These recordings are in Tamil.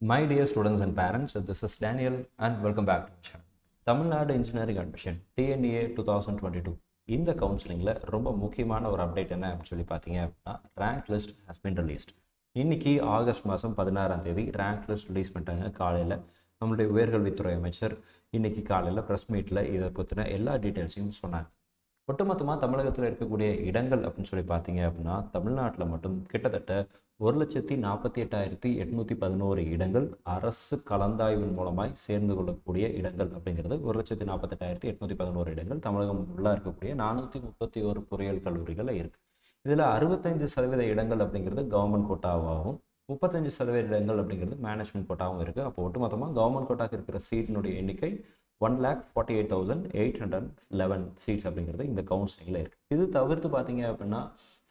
My dear students and parents this is Daniel and welcome back to channel Tamil Nadu engineering admission TNEA two thousand twenty two இந்த கவுன்சிலிங்கில் ரொம்ப முக்கியமான ஒரு அப்டேட் என்ன அப்படின்னு சொல்லி பார்த்தீங்க அப்படின்னா rank list has been released இன்னைக்கு ஆகஸ்ட் மாதம் பதினாறாம் தேதி ரேங்க் லிஸ்ட் ரிலீஸ் பண்ணிட்டாங்க. காலையில் நம்மளுடைய உயர்கல்வித்துறை அமைச்சர் இன்னைக்கு காலையில் ப்ரெஸ் மீட்டில் இதை பற்றின எல்லா டீட்டெயில்ஸையும் சொன்னாங்க. ஒட்டுமொத்தமாக தமிழகத்தில் இருக்கக்கூடிய இடங்கள் அப்படின்னு சொல்லி பார்த்தீங்க அப்படின்னா தமிழ்நாட்டில் மட்டும் கிட்டத்தட்ட ஒரு லட்சத்தி நாற்பத்தி எட்டாயிரத்தி எட்நூற்றி பதினோரு இடங்கள் அரசு கலந்தாய்வின் மூலமாய் சேர்ந்து கொள்ளக்கூடிய இடங்கள் அப்படிங்கிறது ஒரு லட்சத்தி நாற்பத்தெட்டாயிரத்தி எட்நூற்றி பதினோரு இடங்கள். தமிழகம் உள்ளே இருக்கக்கூடிய நானூற்றி முப்பத்தி ஒரு பொறியியல் கல்லூரிகளில் இருக்குது இதில் அறுபத்தைந்து சதவீத இடங்கள் அப்படிங்கிறது கவர்மெண்ட் கோட்டாவாகவும் முப்பத்தஞ்சு சதவீத இடங்கள் அப்படிங்கிறது மேனேஜ்மெண்ட் கோட்டாவும் இருக்குது அப்போ ஒட்டுமொத்தமாக கவர்மெண்ட் கோட்டாக்கு இருக்கிற சீட்டினுடைய எண்ணிக்கை one lakh forty eight thousand eight hundred eleven seats அப்படிங்கிறது இந்த கவுன்சிலிங்கில் இருக்குது இது தவிர்த்து பார்த்தீங்க அப்படின்னா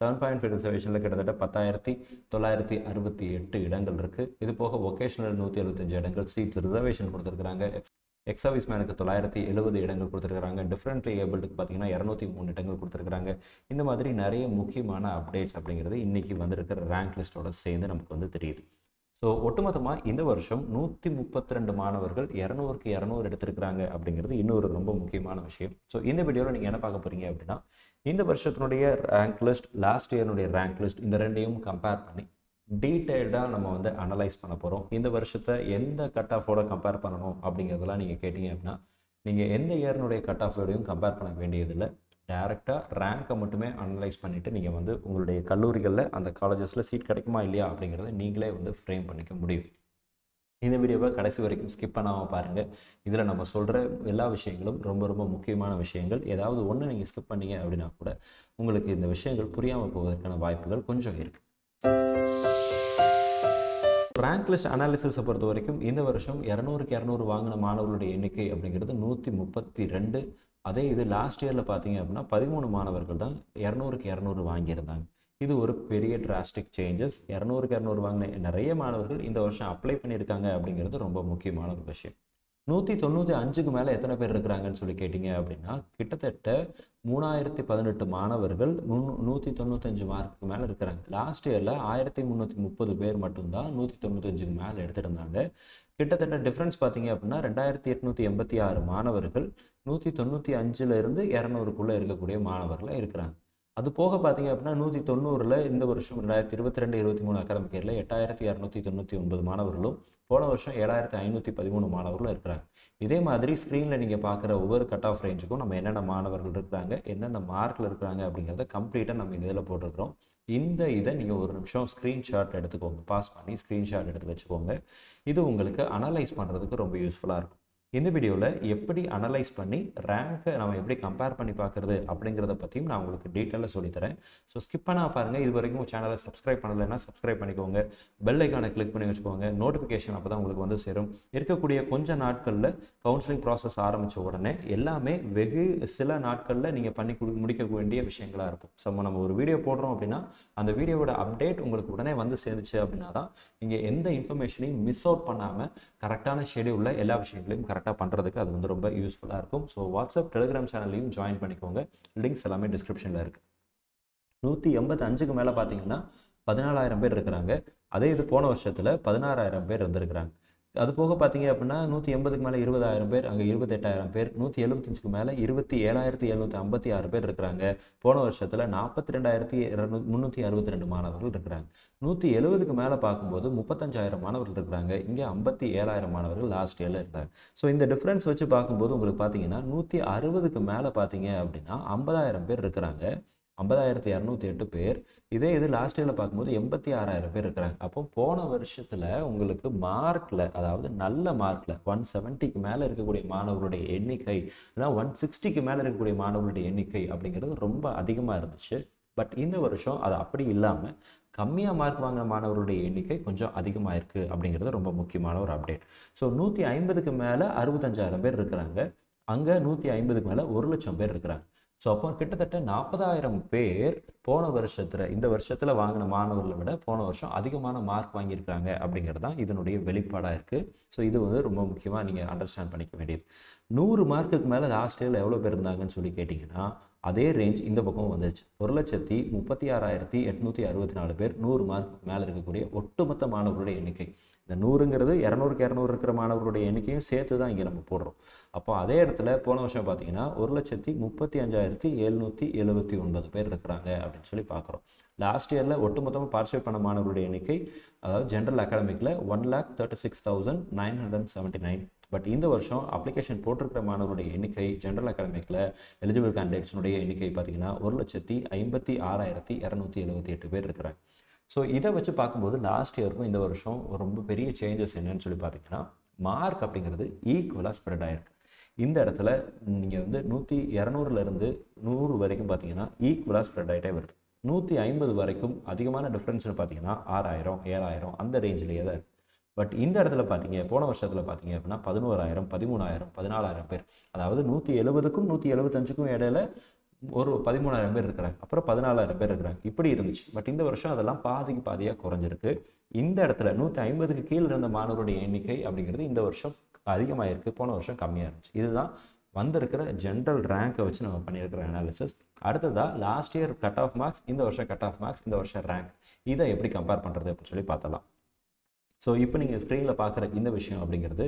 செவன் பாயிண்ட் ஃபைவ் ரிசர்வேஷனில் கிட்டத்தட்ட பத்தாயிரத்தி தொள்ளாயிரத்தி அறுபத்தி எட்டு இடங்கள் இருக்குது இது போக ஒகேஷனல் நூற்றி எழுபத்தஞ்சு இடங்கள் சீட்ஸ் ரிசர்வேஷன் கொடுத்துருக்குறாங்க. எக்ஸ் எக்ஸ் சர்வீஸ் மேனுக்கு தொள்ளாயிரத்தி எழுபது இடங்கள் கொடுத்துருக்காங்க டிஃப்ரெண்ட்லி ஏபிள்டுக்கு பார்த்தீங்கன்னா இரநூத்தி மூணு இடங்கள் கொடுத்துருக்காங்க இந்த மாதிரி நிறைய முக்கியமான அப்டேட்ஸ் அப்படிங்கிறது இன்றைக்கி வந்திருக்கிற ரேங்க் லிஸ்ட்டோட சேர்ந்து நமக்கு வந்து தெரியுது. ஸோ ஒட்டுமொத்தமாக இந்த வருஷம் நூற்றி முப்பத்தி ரெண்டு மாணவர்கள் இரநூறுக்கு இரநூறு எடுத்திருக்கிறாங்க அப்படிங்கிறது இன்னொரு ரொம்ப முக்கியமான விஷயம். ஸோ இந்த வீடியோவில் நீங்கள் என்ன பார்க்க போகிறீங்க அப்படின்னா இந்த வருஷத்தினுடைய ரேங்க் லிஸ்ட் லாஸ்ட் இயர்னுடைய ரேங்க் லிஸ்ட் இந்த ரெண்டையும் கம்பேர் பண்ணி டீட்டெயில்டாக நம்ம வந்து அனலைஸ் பண்ண போகிறோம் இந்த வருஷத்தை எந்த கட் ஆஃபோட கம்பேர் பண்ணணும் அப்படிங்கிறதெல்லாம் நீங்கள் கேட்டிங்க அப்படின்னா நீங்கள் எந்த இயர்னுடைய கட் ஆஃபோடையும் கம்பேர் பண்ண வேண்டியதில்லை. டேரெக்டாக ரேங்க்கை மட்டுமே அனலைஸ் பண்ணிவிட்டு நீங்கள் வந்து உங்களுடைய கல்லூரிகளில் அந்த காலேஜஸில் சீட் கிடைக்குமா இல்லையா அப்படிங்கிறத நீங்களே வந்து ஃப்ரேம் பண்ணிக்க முடியும். இந்த வீடியோவை கடைசி வரைக்கும் ஸ்கிப் பண்ணாமல் பாருங்கள் இதில் நம்ம சொல்கிற எல்லா விஷயங்களும் ரொம்ப ரொம்ப முக்கியமான விஷயங்கள். ஏதாவது ஒன்று நீங்கள் ஸ்கிப் பண்ணீங்க அப்படின்னா கூட உங்களுக்கு இந்த விஷயங்கள் புரியாமல் போவதற்கான வாய்ப்புகள் கொஞ்சம் இருக்குது ரேங்க் லிஸ்ட் அனாலிசிஸை பொறுத்த வரைக்கும் இந்த வருஷம் இரநூறுக்கு இரநூறு வாங்கின மாணவர்களுடைய எண்ணிக்கை அப்படிங்கிறது நூற்றி முப்பத்தி ரெண்டு. அதே இது லாஸ்ட் இயரில் பார்த்தீங்க அப்படின்னா பதிமூணு மாணவர்கள் தான் இரநூறுக்கு இரநூறு வாங்கியிருந்தாங்க. இது ஒரு பெரிய டிராஸ்டிக் சேஞ்சஸ் இரநூறுக்கு இரநூறு வாங்கின நிறைய மாணவர்கள் இந்த வருஷம் அப்ளை பண்ணியிருக்காங்க அப்படிங்கிறது ரொம்ப முக்கியமான ஒரு விஷயம். நூற்றி தொண்ணூற்றி அஞ்சுக்கு மேலே எத்தனை பேர் இருக்கிறாங்கன்னு சொல்லி கேட்டிங்க அப்படின்னா கிட்டத்தட்ட மூணாயிரத்தி பதினெட்டு மாணவர்கள் முன் நூற்றி தொண்ணூத்தஞ்சு மார்க்குக்கு மேலே இருக்கிறாங்க. லாஸ்ட் இயரில் ஆயிரத்தி முந்நூற்றி முப்பது பேர் மட்டும்தான் நூற்றி தொண்ணூத்தஞ்சுக்கு மேலே எடுத்திருந்தாங்க. கிட்டத்தட்ட டிஃப்ரென்ஸ் பார்த்தீங்க அப்படின்னா ரெண்டாயிரத்தி எட்நூற்றி எண்பத்தி ஆறு மாணவர்கள் நூற்றி தொண்ணூற்றி அஞ்சுலேருந்து இரநூறுக்குள்ளே இருக்கக்கூடிய மாணவர்களாக இருக்கிறாங்க. அது போக பார்த்தீங்க அப்படின்னா நூற்றி தொண்ணூறில் இந்த வருஷம் ரெண்டாயிரத்தி இருபத்தி ரெண்டு இருபத்தி மூணு அகாடமிக் இயரில் எட்டாயிரத்தி இரநூத்தி தொண்ணூற்றி ஒன்பது மாணவர்களும் போன வருஷம் ஏழாயிரத்தி ஐநூற்றி பதிமூணு மாணவர்களும் இருக்கிறாங்க. இதே மாதிரி ஸ்க்ரீனில் நீங்கள் பார்க்குற ஒவ்வொரு கட் ஆஃப் ரேஞ்சுக்கும் நம்ம என்னென்ன மாணவர்கள் இருக்கிறாங்க எந்தெந்த மார்க்கில் இருக்கிறாங்க அப்படிங்கிறத கம்ப்ளீட்டாக நம்ம இந்த இதில் போட்டிருக்கிறோம். இந்த இதை நீங்கள் ஒரு நிமிஷம் ஸ்க்ரீன்ஷாட் எடுத்துக்கோங்க. பாஸ் பண்ணி ஸ்க்ரீன்ஷாட் எடுத்து வச்சுக்கோங்க. இது உங்களுக்கு அனலைஸ் பண்ணுறதுக்கு ரொம்ப யூஸ்ஃபுல்லாக இருக்கும். இந்த வீடியோவில் எப்படி அனலைஸ் பண்ணி ரேங்க்கை நம்ம எப்படி கம்பேர் பண்ணி பார்க்குறது அப்படிங்கிறத பற்றியும் நான் உங்களுக்கு டீட்டெயிலாக சொல்லித்தரேன் ஸோ ஸ்கிப் பண்ணால் பாருங்கள் இது வரைக்கும் சேனலை சப்ஸ்கிரைப் பண்ணலைன்னா சப்ஸ்கிரைப் பண்ணிக்கோங்க. பெல் ஐக்கானை கிளிக் பண்ணி வச்சுக்கோங்க. நோட்டிஃபிகேஷன் அப்போ தான் உங்களுக்கு வந்து சேரும். இருக்கக்கூடிய கொஞ்ச நாட்களில் கவுன்சிலிங் ப்ராசஸ் ஆரம்பித்த உடனே எல்லாமே வெகு சில நாட்களில் நீங்கள் பண்ணி கொடு முடிக்க வேண்டிய விஷயங்களாக இருக்கும். ஸோ நம்ம ஒரு வீடியோ போடுறோம் அப்படின்னா அந்த வீடியோவோட அப்டேட் உங்களுக்கு உடனே வந்து சேர்ந்துச்சு அப்படின்னா தான் நீங்கள் எந்த இன்ஃபர்மேஷனையும் மிஸ் அவுட் பண்ணாமல் கரெக்டான ஷெடியூலில் எல்லா விஷயங்களையும் கரெக்டாக பண்ணுறதுக்கு அது வந்து ரொம்ப யூஸ்ஃபுல்லாக இருக்கும். ஸோ வாட்ஸ்அப் டெலிகிராம் சேனல்லையும் ஜாயின் பண்ணிக்கோங்க. லிங்க்ஸ் எல்லாமே டிஸ்கிரிப்ஷனில் இருக்குது நூற்றி எண்பத்தஞ்சுக்கு மேலே பார்த்தீங்கன்னா பதினாலாயிரம் பேர் இருக்கிறாங்க. அதே இது போன வருஷத்தில் பதினாறாயிரம் பேர் இருந்திருக்கிறாங்க அது போக பார்த்தீங்க அப்படின்னா நூற்றி எண்பதுக்கு மேலே இருபதாயிரம் பேர் அங்கே இருபத்தெட்டாயிரம் பேர் நூற்றி எழுபத்தஞ்சுக்கு மேலே இருபத்தி ஏழாயிரத்தி எழுநூற்றி ஐம்பத்தி ஆறு பேர் இருக்கிறாங்க. போன வருஷத்தில் நாற்பத்தி ரெண்டாயிரத்தி இரநூ முந்நூற்றி அறுபத்தி ரெண்டு மாணவர்கள் இருக்கிறாங்க. நூற்றி எழுபதுக்கு மேலே பார்க்கும்போது முப்பத்தஞ்சாயிரம் மாணவர்கள் இருக்கிறாங்க. இங்கே ஐம்பத்தி ஏழாயிரம் மாணவர்கள் லாஸ்ட் இயரில் இருந்தாங்க. ஸோ இந்த டிஃப்ரென்ஸ் வச்சு பார்க்கும்போது உங்களுக்கு பார்த்தீங்கன்னா நூற்றி அறுபதுக்கு மேலே பார்த்தீங்க அப்படின்னா ஐம்பதாயிரம் பேர் இருக்கிறாங்க. ஐம்பதாயிரத்தி இரநூத்தி எட்டு பேர். இதே இது லாஸ்ட் இயரில் பார்க்கும்போது எண்பத்தி ஆறாயிரம் பேர் இருக்கிறாங்க. அப்போ போன வருஷத்தில் உங்களுக்கு மார்க்கில் அதாவது நல்ல மார்க்கில் ஒன் செவன்ட்டிக்கு மேலே இருக்கக்கூடிய மாணவர்களுடைய எண்ணிக்கை இல்லைனா ஒன் சிக்ஸ்டிக்கு மேலே இருக்கக்கூடிய மாணவர்களுடைய எண்ணிக்கை அப்படிங்கிறது ரொம்ப அதிகமாக இருந்துச்சு. பட் இந்த வருஷம் அது அப்படி இல்லாமல் கம்மியாக மார்க் வாங்கின மாணவர்களுடைய எண்ணிக்கை கொஞ்சம் அதிகமாக இருக்குது அப்படிங்கிறது ரொம்ப முக்கியமான ஒரு அப்டேட் ஸோ நூற்றி ஐம்பதுக்கு மேலே அறுபத்தஞ்சாயிரம் பேர் இருக்கிறாங்க. அங்கே நூற்றி ஐம்பதுக்கு மேலே ஒரு லட்சம் பேர் இருக்கிறாங்க. ஸோ அப்போ கிட்டத்தட்ட நாற்பதாயிரம் பேர் போன வருஷத்தில் இந்த வருஷத்தில் வாங்கின மாணவர்களை விட போன வருஷம் அதிகமான மார்க் வாங்கியிருக்காங்க அப்படிங்கிறது தான் இதனுடைய வெளிப்பாடாக இருக்குது ஸோ இது வந்து ரொம்ப முக்கியமாக நீங்கள் அண்டர்ஸ்டாண்ட் பண்ணிக்க வேண்டியது. நூறு மார்க்குக்கு மேலே லாஸ்ட் இயரில் எவ்வளோ பேர் இருந்தாங்கன்னு சொல்லி கேட்டிங்கன்னா அதே ரேஞ்ச் இந்த பக்கம் வந்துருச்சு. ஒரு லட்சத்தி முப்பத்தி ஆறாயிரத்தி எட்நூற்றி அறுபத்தி நாலு பேர் நூறு மார்க்கு மேலே இருக்கக்கூடிய ஒட்டுமொத்த மாணவர்களுடைய எண்ணிக்கை. இந்த நூறுங்கிறது இரநூறுக்கு இரநூறு இருக்கிற மாணவர்களுடைய எண்ணிக்கையும் சேர்த்து தான் இங்கே நம்ம போடுறோம். அப்போ அதே இடத்துல போன வருஷம் பார்த்தீங்கன்னா ஒரு லட்சத்தி முப்பத்தி அஞ்சாயிரத்தி எழுநூற்றி எழுபத்தி ஒன்பது பேர் இருக்கிறாங்க அப்படின்னு சொல்லி பார்க்குறோம். லாஸ்ட் இயரில் ஒட்டுமொத்தமாக பார்ட்டிசிபேட் பண்ண மாணவர்களுடைய எண்ணிக்கை அதாவது general அகாடமிக்கில் one lakh thirty six thousand nine hundred seventy nine but இந்த வருஷம் அப்ளிகேஷன் போட்டிருக்கிற மாணவருடைய எண்ணிக்கை ஜென்ரல் அகாடமிக்கில் எலிஜிபிள் கேண்டிடேட்ஸ்னுடைய எண்ணிக்கை பார்த்தீங்கன்னா ஒரு லட்சத்தி ஐம்பத்தி ஆறாயிரத்தி இரநூத்தி எழுபத்தி எட்டு பேர் இருக்கிறாங்க. ஸோ இதை வச்சு பார்க்கும்போது லாஸ்ட் இயருக்கும் இந்த வருஷம் ரொம்ப பெரிய சேஞ்சஸ் என்னன்னு சொல்லி பார்த்தீங்கன்னா மார்க் அப்படிங்கிறது ஈக்குவலாக ஸ்ப்ரெட் ஆயிருக்கு. இந்த இடத்துல நீங்கள் வந்து நூற்றி இரநூறுலேருந்து நூறு வரைக்கும் பார்த்தீங்கன்னா ஈக்குவலாக ஸ்ப்ரெட் ஆகிட்டே வருது. நூற்றி ஐம்பது வரைக்கும் அதிகமான டிஃப்ரென்ஸ்னு பார்த்தீங்கன்னா ஆறாயிரம் ஏழாயிரம் அந்த ரேஞ்சிலேயே தான் இருக்குது பட் இந்த இடத்துல பார்த்தீங்க போன வருஷத்தில் பார்த்தீங்க அப்படின்னா பதினோராயிரம் பதிமூணாயிரம் பதினாலாயிரம் பேர். அதாவது நூற்றி எழுபதுக்கும் நூற்றி எழுபத்தஞ்சுக்கும் இடையில ஒரு பதிமூணாயிரம் பேர் இருக்கிறாங்க. அப்புறம் பதினாலாயிரம் பேர் இருக்கிறாங்க. இப்படி இருந்துச்சு. பட் இந்த வருஷம் அதெல்லாம் பாதிக்கு பாதியாக குறைஞ்சிருக்கு. இந்த இடத்துல நூற்றி ஐம்பதுக்கு கீழே இருந்த மாணவருடைய எண்ணிக்கை அப்படிங்கிறது இந்த வருஷம் அதிகமாக இருக்குது போன வருஷம் கம்மியாக இருந்துச்சு இதுதான் வந்திருக்கிற ஜென்ரல் ரேங்கை வச்சு நம்ம பண்ணியிருக்கிற அனாலிசிஸ் அடுத்ததாக last year cut off marks இந்த வருஷம் கட் ஆஃப் மார்க்ஸ் இந்த வருஷம் ரேங்க் இதை எப்படி கம்பேர் பண்ணுறது அப்படின்னு சொல்லி பார்த்தலாம் ஸோ இப்போ நீங்கள் ஸ்க்ரீனில் பார்க்குற இந்த விஷயம் அப்படிங்கிறது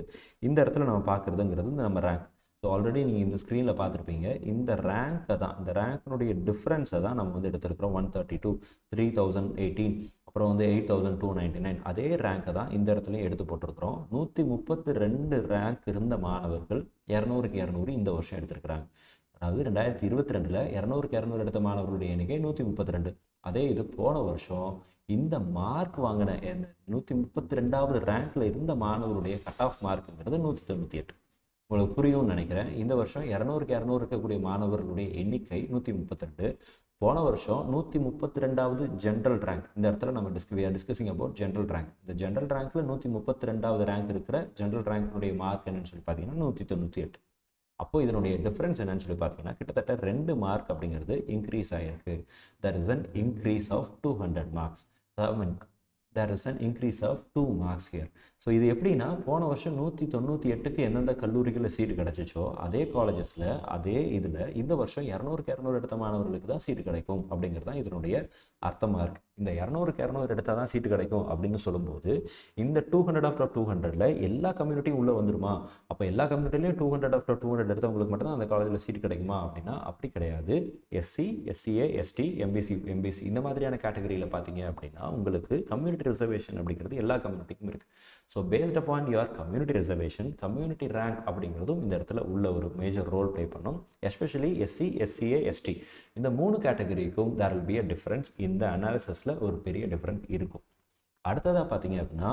இந்த இடத்துல நம்ம பார்க்குறதுங்கிறது நம்ம ரேங்க் ஸோ ஆல்ரெடி நீங்கள் இந்த ஸ்க்ரீனில் பார்த்துருப்பீங்க. இந்த ரேங்க்கை தான் இந்த ரேங்க்னுடைய டிஃப்ரென்ஸை தான் நம்ம வந்து எடுத்திருக்கிறோம். One thirty two three thousand eighteen அப்புறம் வந்து eight thousand two ninety nine அதே ரேங்கை தான் இந்த இடத்துலையும் எடுத்து போட்டிருக்கிறோம். நூற்றி முப்பத்தி ரெண்டு ரேங்க் இருந்த மாணவர்கள் இரநூறுக்கு இரநூறு இந்த வருஷம் எடுத்திருக்கிறாங்க. அதாவது ரெண்டாயிரத்தி இருபத்தி ரெண்டில் இரநூறுக்கு இரநூறு எடுத்த மாணவர்களுடைய எண்ணிக்கை நூற்றி முப்பத்தி ரெண்டு. அதே இது போன வருஷம் இந்த மார்க் வாங்கின நூற்றி முப்பத்தி ரெண்டாவது ரேங்க்கில் இருந்த மாணவருடைய கட் ஆஃப் மார்க்குங்கிறது நூற்றி தொண்ணூற்றி எட்டு. உங்களுக்கு புரியும்னு நினைக்கிறேன். இந்த வருஷம் இரநூறுக்கு இரநூறு இருக்கக்கூடிய மாணவர்களுடைய எண்ணிக்கை நூற்றி முப்பத்திரெண்டு போன வருஷம் நூற்றி முப்பத்தி ரெண்டாவது ஜென்ரல் ரேங்க் இந்த இடத்துல நம்ம டிஸ்க we are discussing about general rank இந்த ஜென்ரல் ரேங்க்ல நூற்றி முப்பத்தி ரெண்டாவது ரேங்க் இருக்கிற ஜென்ரல் ரேங்க்னுடைய மார்க் என்னன்னு சொல்லி பார்த்தீங்கன்னா நூற்றி தொண்ணூற்றி எட்டு. அப்போ இதனுடைய டிஃப்ரென்ஸ் என்னன்னு சொல்லி பார்த்தீங்கன்னா கிட்டத்தட்ட ரெண்டு மார்க் அப்படிங்கிறது இன்க்ரீஸ் ஆகிருக்கு there is an increase of two hundred marks there is an increase of two marks here so இது எப்படின்னா போன வருஷம் நூற்றி தொண்ணூற்றி எட்டுக்கு எந்தெந்த கல்லூரிகளில் சீட்டு கிடச்சிச்சோ அதே காலேஜஸில் அதே இதில் இந்த வருஷம் இரநூறுக்கு இரநூறு எடுத்த மாணவர்களுக்கு தான் சீட்டு கிடைக்கும் அப்படிங்கிறது தான் இதனுடைய அர்த்தமாக இருக்குது இந்த இரநூறுக்கு இரநூறு எடுத்தால் தான் சீட்டு கிடைக்கும் அப்படின்னு சொல்லும்போது இந்த டூ ஹண்ட்ரட் ஆஃப்டர் டூ ஹண்ட்ரட்ல எல்லா கம்யூனிட்டியும் உள்ளே வந்துருமா? அப்போ எல்லா கம்யூனிட்டிலையும் two hundred after two hundred எடுத்தவங்களுக்கு மட்டும் தான் அந்த காலேஜில் சீட் கிடைக்குமா அப்படின்னா அப்படி கிடையாது. SC SCA ST MBC MBC இந்த மாதிரியான கேட்டகரியில் பார்த்தீங்க அப்படின்னா உங்களுக்கு கம்யூனிட்டி ரிசர்வேஷன் அப்படிங்கிறது எல்லா கம்யூனிட்டிக்கும் இருக்குது so based upon your community reservation community rank அப்படிங்கிறதும் இந்த இடத்துல உள்ள ஒரு மேஜர் ரோல் ப்ளே பண்ணும். எஸ்பெஷலி எஸ்சி எஸ்சிஏ எஸ்டி இந்த மூணு கேட்டகரிக்கும் there will be a difference இந்த அனாலிசிஸில் ஒரு பெரிய டிஃப்ரெண்ட் இருக்கும். அடுத்ததாக பார்த்தீங்க அப்படின்னா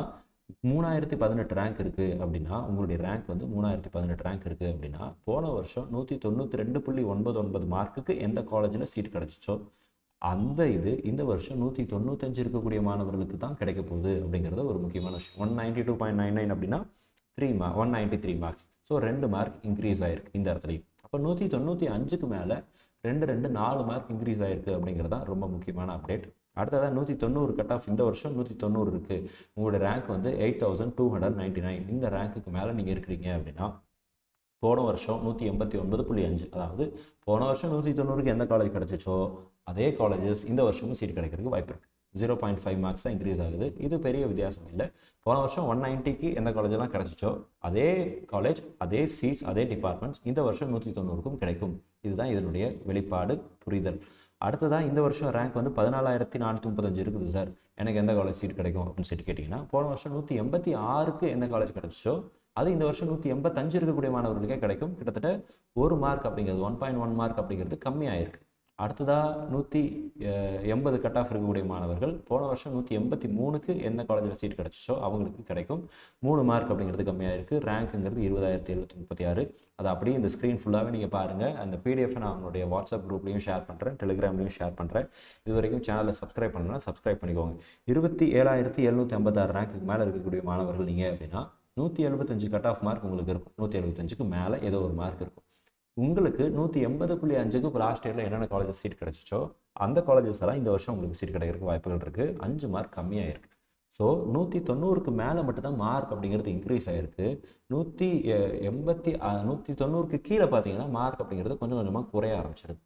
மூணாயிரத்தி பதினெட்டு ரேங்க் இருக்குது அப்படின்னா உங்களுடைய ரேங்க் வந்து மூணாயிரத்தி பதினெட்டு ரேங்க் இருக்குது அப்படின்னா போன வருஷம் நூற்றி தொண்ணூற்றி ரெண்டு புள்ளி ஒன்பது ஒன்பது மார்க்குக்கு எந்த காலேஜில் சீட் கிடச்சிச்சோ? அந்த இது இந்த வருஷம் நூற்றி தொண்ணூத்தஞ்சு இருக்கக்கூடிய மாணவர்களுக்கு தான் கிடைக்க போகுது அப்படிங்கிறது ஒரு முக்கியமான விஷயம். One ninety two point nine nine அப்படின்னா த்ரீ மா one ninety three marks so ரெண்டு மார்க் இன்க்ரீஸ் ஆயிருக்கு இந்த இடத்துலையும். அப்போ நூற்றி தொண்ணூற்றி அஞ்சுக்கு மேலே ரெண்டு ரெண்டு நாலு மார்க் இன்க்ரீஸ் ஆயிருக்கு அப்படிங்கிறது தான் ரொம்ப முக்கியமான அப்டேட் அடுத்ததாக நூற்றி தொண்ணூறு கட் ஆஃப் இந்த வருஷம் நூற்றி தொண்ணூறு இருக்குது உங்களோட ரேங்க் வந்து eight thousand two hundred ninety nine இந்த ரேங்க்குக்கு மேலே நீங்கள் இருக்கிறீங்க அப்படின்னா போன வருஷம் நூற்றி எண்பத்தி ஒன்பது புள்ளி அஞ்சு அதாவது போன வருஷம் நூற்றி தொண்ணூறுக்கு எந்த காலேஜ் கிடச்சிச்சோ அதே காலேஜஸ் இந்த வருஷமும் சீட் கிடைக்கிறதுக்கு வாய்ப்பு இருக்குது ஜீரோ பாயிண்ட் ஃபைவ் மார்க்ஸ் தான் இன்க்ரீஸ் ஆகுது. இது பெரிய வித்தியாசம் இல்லை. போன வருஷம் ஒன் நைன்ட்டிக்கு எந்த காலேஜெல்லாம் கிடச்சிச்சோ அதே காலேஜ் அதே சீட்ஸ் அதே டிபார்ட்மெண்ட்ஸ் இந்த வருஷம் நூற்றி தொண்ணூறுக்கும் கிடைக்கும். இதுதான் இதனுடைய வெளிப்பாடு புரிதல். அடுத்ததான் இந்த வருஷம் ரேங்க் வந்து பதினாலாயிரத்தி நானூற்றி முப்பத்தஞ்சு இருக்குது சார் எனக்கு எந்த காலேஜ் சீட் கிடைக்கும் அப்படின்னு சொல்லிட்டு கேட்டிங்கன்னா போன வருஷம் நூற்றி எண்பத்தி ஆறுக்கு எந்த காலேஜ் கிடச்சிச்சோ அது இந்த வருஷம் நூற்றி எண்பத்தஞ்சு இருக்கக்கூடிய மாணவர்களுக்கே கிடைக்கும். கிட்டத்தட்ட ஒரு மார்க் அப்படிங்கிறது ஒன் பாயிண்ட் ஒன் மார்க் அப்படிங்கிறது கம்மியாயிருக்கு. அடுத்ததாக நூற்றி எண்பது கட் ஆஃப் இருக்கக்கூடிய மாணவர்கள் போன வருஷம் நூற்றி எண்பத்தி மூணுக்கு என்ன காலேஜில் சீட் கிடச்சிச்சோ அவங்களுக்கு கிடைக்கும். மூணு மார்க் அப்படிங்கிறது கம்மியாக இருக்குது ரேங்க்குங்கிறது இருபதாயிரத்தி எழுநூற்றி முப்பத்தி ஆறு. அது அப்படியே இந்த ஸ்க்ரீன் ஃபுல்லாகவே நீங்கள் பாருங்கள் அந்த பிடிஎஃப் நான் அவங்களுடைய வாட்ஸ்அப் குரூப்லையும் ஷேர் பண்ணுறேன் டெலிகிராம்லையும் ஷேர் பண்ணுறேன் இது வரைக்கும் சேனலில் சப்ஸ்கிரைப் பண்ணலாம் சப்ஸ்கிரைப் பண்ணிக்கோங்க. இருபத்தி ஏழாயிரத்தி எழுநூற்றி ஐம்பத்தாறு ரேங்க்குக்கு மேலே இருக்கக்கூடிய மாணவர்கள் நீங்கள் அப்படின்னா நூற்றி எழுபத்தஞ்சு கட் ஆஃப் மார்க் உங்களுக்கு இருக்கும். நூற்றி எழுபத்தஞ்சுக்கு மேலே ஏதோ ஒரு மார்க் இருக்கும். உங்களுக்கு நூற்றி எண்பது புள்ளி அஞ்சுக்கு இப்போ லாஸ்ட் இயரில் என்னென்ன காலேஜஸ் சீட் கிடச்சிச்சோ அந்த காலேஜஸ் எல்லாம் இந்த வருஷம் உங்களுக்கு சீட் கிடைக்கிறதுக்கு வாய்ப்புகள் இருக்குது அஞ்சு மார்க் கம்மியாக இருக்குது ஸோ நூற்றி தொண்ணூறுக்கு மேலே மட்டும்தான் மார்க் அப்படிங்கிறது இன்க்ரீஸ் ஆகிருக்கு நூற்றி எண்பத்தி நூற்றி தொண்ணூறுக்கு கீழே பார்த்தீங்கன்னா மார்க் அப்படிங்கிறது கொஞ்சம் கொஞ்சமாக குறைய ஆரம்பிச்சிருது.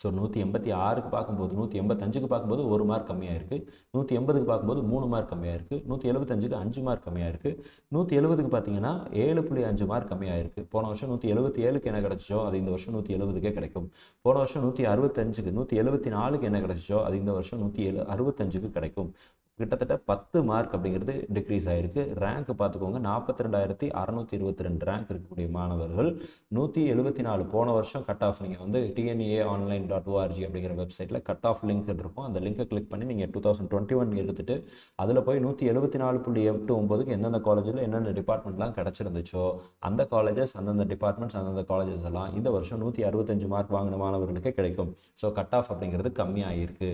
ஸோ நூற்றி எண்பத்தி ஆறுக்கு பார்க்கும்போது நூற்றி எண்பத்தஞ்சுக்கு பார்க்கும்போது ஒரு மார்க் கம்மியாக இருக்குது நூற்றி எண்பதுக்கு பார்க்கும்போது மூணு மார்க் கம்மியாக இருக்குது நூற்றி எழுபத்தஞ்சுக்கு அஞ்சு மார்க் கம்மியாக இருக்குது நூற்றி எழுபதுக்கு பார்த்தீங்கன்னா ஏழு புள்ளி அஞ்சு மார்க் கம்மியாக இருக்குது போன வருஷம் நூற்றி எழுபத்தி ஏழுக்கு என்ன கிடச்சிச்சோ அது இந்த வருஷம் நூற்றி எழுபதுக்கே கிடைக்கும். போன வருஷம் நூற்றி அறுபத்தஞ்சுக்கு நூற்றி எழுபத்தி நாலுக்கு என்ன கிடச்சிச்சோ அது இந்த வருஷம் நூற்றி எழு அறுபத்தஞ்சுக்கு கிடைக்கும். கிட்டத்தட்ட பத்து மார்க் அப்படிங்கிறது டிக்ரீஸ் ஆகிருக்கு ரேங்க் பார்த்துக்கோங்க. நாற்பத்தி ரெண்டாயிரத்தி அறநூற்றி இருபத்தி ரெண்டு ரேங்க் இருக்கக்கூடிய மாணவர்கள். நூற்றி எழுபத்தி நாலு போன வருஷம் கட் ஆஃப் நீங்கள் வந்து டிஎன்ஏ ஆன்லைன் டாட் ஓஆர்ஜி அப்படிங்கிற வெப்சைட்டில் கட் ஆஃப் லிங்க் இருக்கும். அந்த லிங்கை கிளிக் பண்ணி நீங்கள் டூ தௌசண்ட் டுவெண்ட்டி ஒன் எடுத்துட்டு அதில் போய் நூற்றி எழுபத்தி நாலு புள்ளி எட்டு ஒம்பதுக்கு எந்தெந்த காலேஜில் என்னென்ன டிபார்ட்மெண்ட்லாம் கிடச்சிருந்துச்சோ அந்த காலேஜஸ் அந்தந்த டிபார்ட்மெண்ட்ஸ் அந்தந்த காலேஜஸ் எல்லாம் இந்த வருஷம் நூற்றி அறுபத்தஞ்சு மார்க் வாங்கின மாணவர்களுக்கே கிடைக்கும். ஸோ கட் ஆஃப் அப்படிங்கிறது கம்மியாகிருக்கு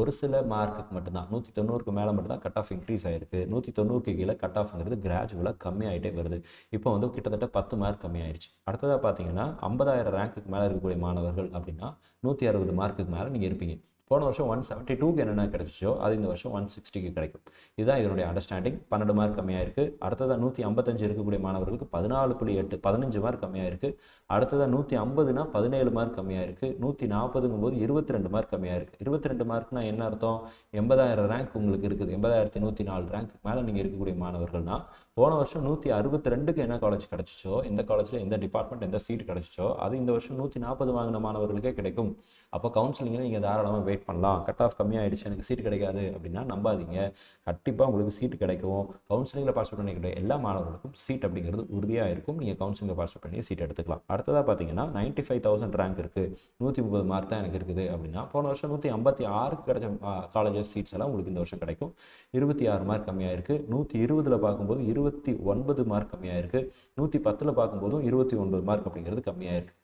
ஒரு சில மார்க்குக்கு மட்டும்தான். நூற்றி தொண்ணூறுக்கு மேலே மட்டும்தான் கட் ஆஃப் இன்க்ரீஸ் ஆயிருக்கு. நூற்றி தொண்ணூறுக்கு கீழே கட் ஆஃப்ங்கிறது கிராஜுவலாக கம்மியாகிட்டே வருது. இப்போ வந்து கிட்டத்தட்ட பத்து மார்க் கம்மியாயிருச்சு. அடுத்ததாக பார்த்தீங்கன்னா ஐம்பதாயிரம் ரேங்க்குக்கு மேலே இருக்கக்கூடிய மாணவர்கள் அப்படின்னா நூற்றி அறுபது மார்க்குக்கு மேலே நீங்கள் இருப்பீங்க. போன வருஷம் ஒன் செவன்ட்டி டூக்கு என்னென்ன கிடைச்சிச்சோ அது இந்த வருஷம் ஒன் சிக்ஸ்டிக்கு கிடைக்கும். இதுதான் இதனுடைய அண்டர்ஸ்டாண்டிங் பன்னெண்டு மார்க் கம்மியாக இருக்குது அடுத்ததாக நூற்றி ஐம்பத்தஞ்சு இருக்கக்கூடிய மாணவர்களுக்கு பதினாலு புள்ளி எட்டு பதினஞ்சு மார்க் கம்மியாக இருக்குது அடுத்ததாக நூற்றி ஐம்பதுனா பதினேழு மார்க் கம்மியாக இருக்குது நூற்றி நாற்பதுங்கும் போது இருபத்தி ரெண்டு மார்க் கம்மியாக இருக்குது இருபத்தி ரெண்டு மார்க்னா என்ன அர்த்தம்? எண்பதாயிரம் ரேங்க் உங்களுக்கு இருக்குது. எண்பதாயிரத்தி நூற்றி நாலு ரேங்க் மேலே நீங்கள் இருக்கக்கூடிய மாணவர்கள்னால் போன வருஷம் நூற்றி அறுபத்தி ரெண்டுக்கு என்ன காலேஜ் கிடச்சிச்சோ எந்த காலேஜில் எந்த டிபார்ட்மெண்ட் எந்த சீட் கிடச்சிச்சோ அது இந்த வருஷம் நூற்றி நாற்பது வாங்கின மாணவர்களுக்கே கிடைக்கும். அப்போ கவுன்சிலிங்கில் நீங்கள் தாராளமாக வெயிட் பண்ணலாம். கட் ஆஃப் கம்மியாகிடுச்சு எனக்கு சீட் கிடைக்காது அப்படின்னா நம்பாதீங்க. கண்டிப்பாக உங்களுக்கு சீட் கிடைக்கும். கவுன்சிலிங்கில் பார்ட்டிசிபேட் பண்ணிக்கிட்ட எல்லா மாணவர்களுக்கும் சீட் அப்படிங்கிறது உறுதியாக இருக்கும். நீங்கள் கவுன்சிலிங்கில் பார்ட்டிசிபேட் பண்ணி சீட் எடுத்துக்கலாம். அடுத்ததாக பார்த்தீங்கன்னா நைன்ட்டி ஃபைவ் தௌசண்ட் ரேங்க் இருக்குது நூற்றி முப்பது மார்க் தான் எனக்கு இருக்குது அப்படின்னா போன வருஷம் நூற்றி ஐம்பத்தி ஆறுக்கு கிடைச்ச காலேஜஸ் சீட்ஸ் எல்லாம் உங்களுக்கு இந்த வருஷம் கிடைக்கும். இருபத்தி ஆறு மார்க் கம்மியாக இருக்குது நூற்றி இருபதில் பார்க்கும்போது இருபது இருபத்தி ஒன்பது மார்க் கம்மியாக இருக்குது நூற்றி பத்தில் பார்க்கும்போதும் இருபத்தி ஒன்பது மார்க் அப்படிங்கிறது கம்மியாக இருக்குது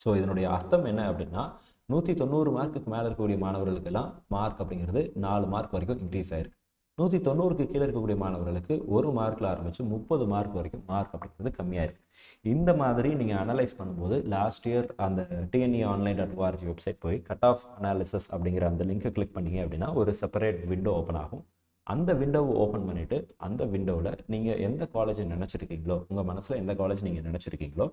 ஸோ இதனுடைய அர்த்தம் என்ன அப்படின்னா நூற்றி தொண்ணூறு மார்க்குக்கு மேலே இருக்கக்கூடிய மாணவர்களுக்கெல்லாம் மார்க் அப்படிங்கிறது நாலு மார்க் வரைக்கும் இன்க்ரீஸ் ஆயிருக்கு. நூற்றி தொண்ணூறுக்கு கீழே இருக்கக்கூடிய மாணவர்களுக்கு ஒரு மார்க்கில் ஆரம்பித்து முப்பது மார்க் வரைக்கும் மார்க் அப்படிங்கிறது கம்மியாக இருக்குது இந்த மாதிரி நீங்கள் அனலைஸ் பண்ணும்போது லாஸ்ட் இயர் அந்த TNE online dot org website போய் கட் ஆஃப் அனாலிசஸ் அப்படிங்கிற அந்த லிங்கை கிளிக் பண்ணீங்க அப்படின்னா ஒரு செப்பரேட் விண்டோ ஓப்பன் ஆகும். அந்த விண்டோவை ஓப்பன் பண்ணிவிட்டு அந்த விண்டோவில் நீங்கள் எந்த காலேஜை நினச்சிருக்கீங்களோ உங்கள் மனசில் எந்த காலேஜ் நீங்கள் நினச்சிருக்கீங்களோ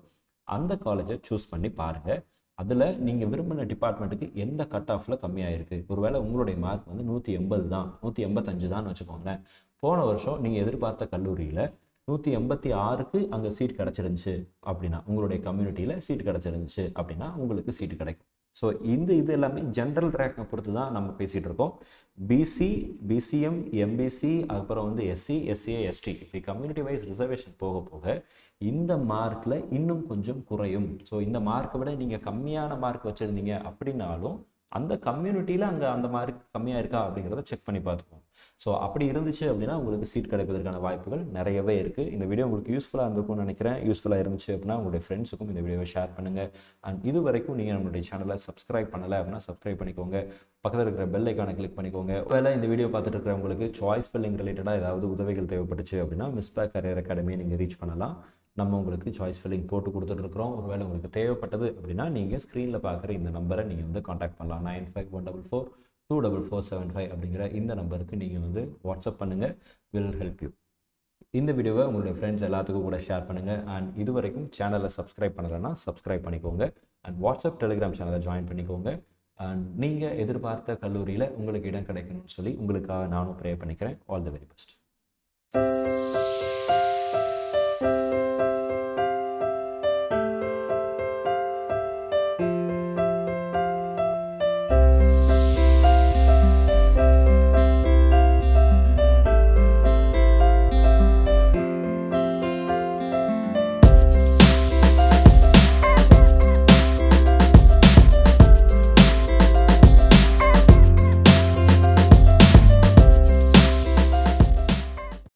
அந்த காலேஜை சூஸ் பண்ணி பாருங்கள் அதில் நீங்கள் விரும்பின டிபார்ட்மெண்ட்டுக்கு எந்த கட் ஆஃபில் கம்மியாக இருக்குது ஒருவேளை உங்களுடைய மார்க் வந்து நூற்றி எண்பது தான் நூற்றி எண்பத்தஞ்சு தான் வச்சுக்கோங்களேன். போன வருஷம் நீங்கள் எதிர்பார்த்த கல்லூரியில் நூற்றி எண்பத்தி ஆறுக்கு அங்கே சீட் கிடச்சிருந்துச்சு அப்படின்னா உங்களுடைய கம்யூனிட்டியில் சீட் கிடச்சிருந்துச்சு அப்படின்னா உங்களுக்கு சீட்டு கிடைக்கும். ஸோ இந்த இது எல்லாமே ஜென்ரல் ரேங்கை பொறுத்து தான் நம்ம பேசிகிட்டு இருக்கோம் பிசி பிசிஎம் எம்பிசி அப்புறம் வந்து எஸ்சி எஸ்சிஏ எஸ்டி இப்படி கம்யூனிட்டி வைஸ் ரிசர்வேஷன் போக போக இந்த மார்க்கில் இன்னும் கொஞ்சம் குறையும். ஸோ இந்த மார்க்கை விட நீங்கள் கம்மியான மார்க் வச்சுருந்தீங்க அப்படின்னாலும் அந்த கம்யூனிட்டியில் அங்கே அந்த மார்க் கம்மியாக இருக்கா அப்படிங்கிறத செக் பண்ணி பார்த்துக்கோங்க ஸோ அப்படி இருந்துச்சு அப்படின்னா உங்களுக்கு சீட் கிடைப்பதற்கான வாய்ப்புகள் நிறையவே இருக்குது இந்த வீடியோ உங்களுக்கு யூஸ்ஃபுல்லாக இருந்திருக்கும்னு நினைக்கிறேன். யூஸ்ஃபுல்லாக இருந்துச்சு அப்படின்னா உங்களுடைய ஃப்ரெண்ட்ஸுக்கும் இந்த வீடியோவை ஷேர் பண்ணுங்கள் அண்ட் இது வரைக்கும் நீங்கள் நம்மளுடைய சேனலை சப்ஸ்கிரைப் பண்ணலை அப்படின்னா சப்ஸ்கிரைப் பண்ணிக்கோங்க. பக்கத்தில் இருக்கிற பெல் ஐக்கானை கிளிக் பண்ணிக்கோங்க. வேலை இந்த வீடியோ பார்த்துட்டு இருக்கிறவங்களுக்கு சாய்ஸ் ஃபில்லிங் ரிலேட்டடாக ஏதாவது உதவிகள் தேவைப்பட்டுச்சு அப்படின்னா மிஸ்பேக் கரியர் அகாடமியை நீங்கள் ரீச் பண்ணலாம். நம்ம உங்களுக்கு சாய்ஸ் ஃபில்லிங் போட்டு கொடுத்துட்ருக்குறோம். ஒருவேளை உங்களுக்கு தேவைப்பட்டது அப்படின்னா நீங்கள் ஸ்க்ரீனில் பார்க்குற இந்த நம்பரை நீங்கள் வந்து காண்டாக்ட் பண்ணலாம். Nine five one double four two double four seven five அப்படிங்கிற இந்த நம்பருக்கு நீங்கள் வந்து வாட்ஸ்அப் பண்ணுங்கள் வில் ஹெல்ப் யூ இந்த வீடியோவை உங்களுடைய ஃப்ரெண்ட்ஸ் எல்லாத்துக்கும் கூட ஷேர் பண்ணுங்கள் அண்ட் இது வரைக்கும் சேனலை சப்ஸ்கிரைப் பண்ணலைன்னா சப்ஸ்கிரைப் பண்ணிக்கோங்க. அண்ட் வாட்ஸ்அப் டெலிகிராம் சேனலை ஜாயின் பண்ணிக்கோங்க. அண்ட் நீங்கள் எதிர்பார்த்த கல்லூரியில் உங்களுக்கு இடம் கிடைக்கணும்னு சொல்லி உங்களுக்காக நானும் ப்ரே பண்ணிக்கிறேன். All the very best